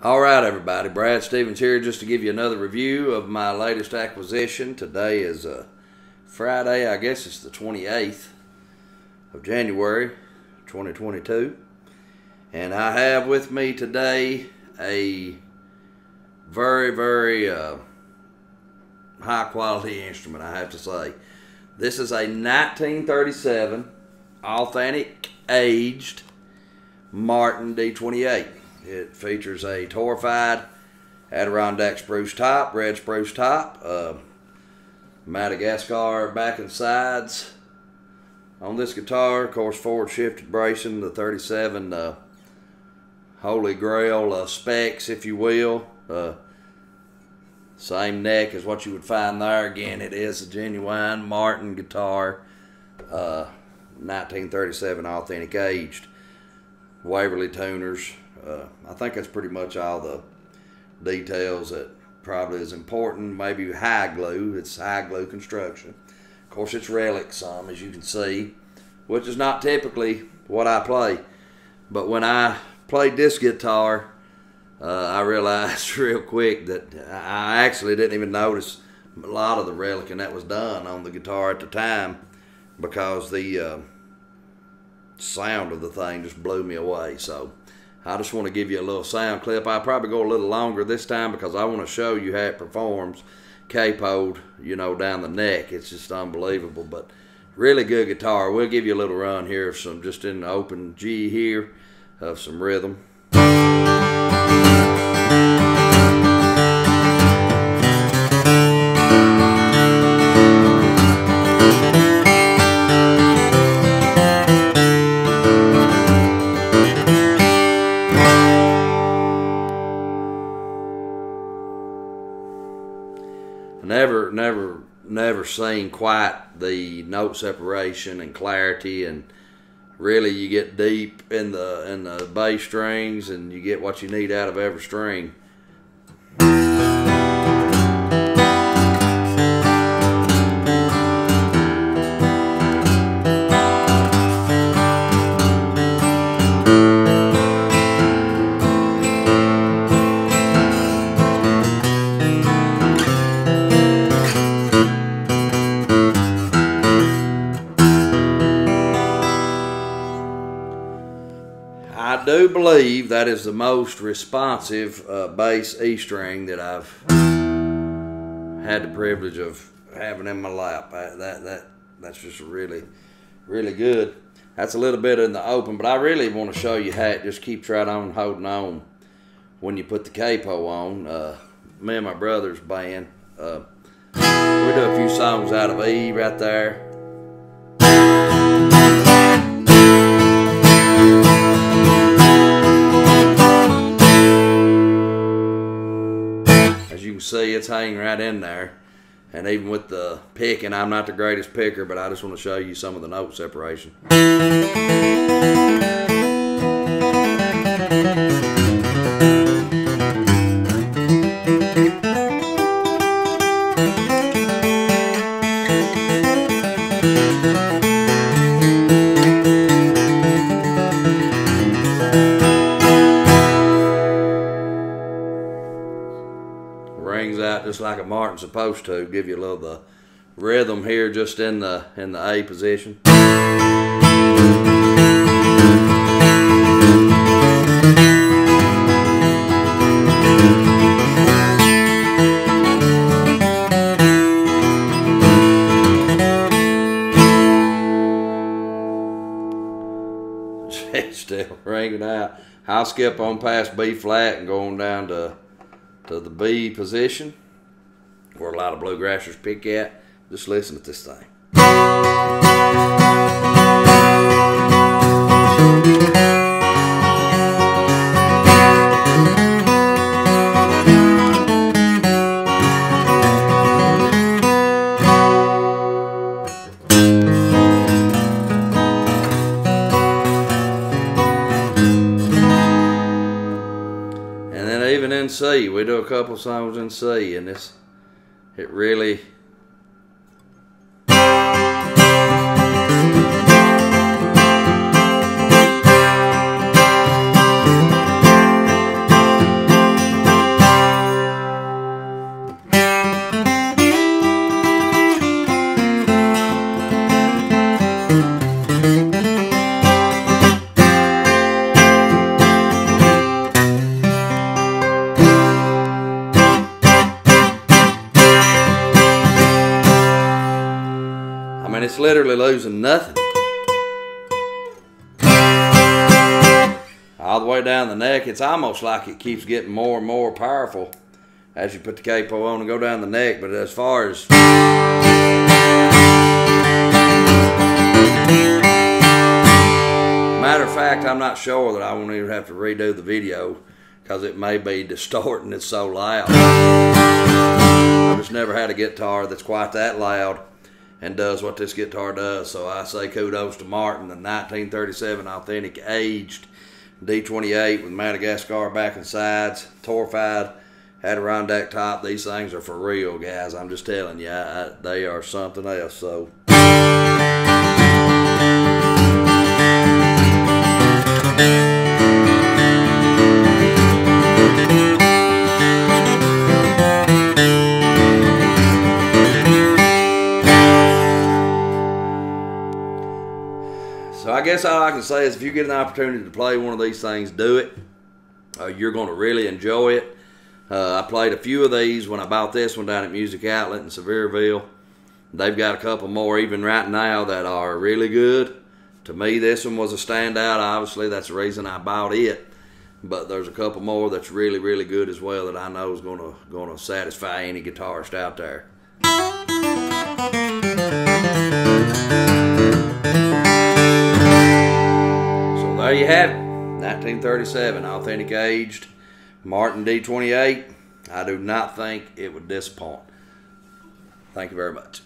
All right, everybody. Brad Stevens here just to give you another review of my latest acquisition. Today is uh, Friday, I guess it's the 28th of January 2022. And I have with me today a very, very uh, high quality instrument, I have to say. This is a 1937 authentic aged Martin D28. It features a torrefied Adirondack spruce top, red spruce top, uh, Madagascar back and sides. On this guitar, of course, forward shifted bracing, the 37 uh, Holy Grail uh, specs, if you will. Uh, same neck as what you would find there. Again, it is a genuine Martin guitar, 1937 uh, authentic aged. Waverly tuners, uh, I think that's pretty much all the details that probably is important. Maybe hide glue. It's hide glue construction. Of course, it's relic some, as you can see, which is not typically what I play. But when I played this guitar, uh, I realized real quick that I actually didn't even notice a lot of the relic, and that was done on the guitar at the time because the uh, sound of the thing just blew me away. So I just want to give you a little sound clip. I'll probably go a little longer this time because I want to show you how it performs capoed, you know, down the neck. It's just unbelievable, but really good guitar. We'll give you a little run here of some, just in open G here, of some rhythm. Never, never, never seen quite the note separation and clarity, and really you get deep in the in the bass strings, and you get what you need out of every string. I do believe that is the most responsive uh, bass E string that I've had the privilege of having in my lap. I, that that that's just really really good. That's a little bit in the open, but I really want to show you how it just keeps right on holding on when you put the capo on. Uh, me and my brother's band, uh, we do a few songs out of E right there. Can see, it's hanging right in there. And even with the picking, I'm not the greatest picker, but I just want to show you some of the note separation. Rings out just like a Martin's supposed to. Give you a little the rhythm here just in the in the A position. Still ringing out. I'll skip on past B flat and go on down to to the B position, where a lot of bluegrassers pick at. Just listen to this thing. C. We do a couple songs in C, and this it really it's literally losing nothing. All the way down the neck, it's almost like it keeps getting more and more powerful as you put the capo on and go down the neck. But as far as matter of fact, I'm not sure that I won't even have to redo the video because it may be distorting. It's so loud. I've just never had a guitar that's quite that loud and does what this guitar does. So I say kudos to Martin, the 1937 authentic aged D28 with Madagascar back and sides, torrefied, Adirondack top. These things are for real, guys. I'm just telling you, I, I, they are something else. So. Guess all I can say is if you get an opportunity to play one of these things, do it. Uh, you're going to really enjoy it. Uh, I played a few of these when I bought this one down at Music Outlet in Sevierville. They've got a couple more even right now that are really good. To me, this one was a standout. Obviously, that's the reason I bought it. But there's a couple more that's really, really good as well that I know is going to going to satisfy any guitarist out there. There you have it 1937 authentic aged martin d28 i do not think it would disappoint. Thank you very much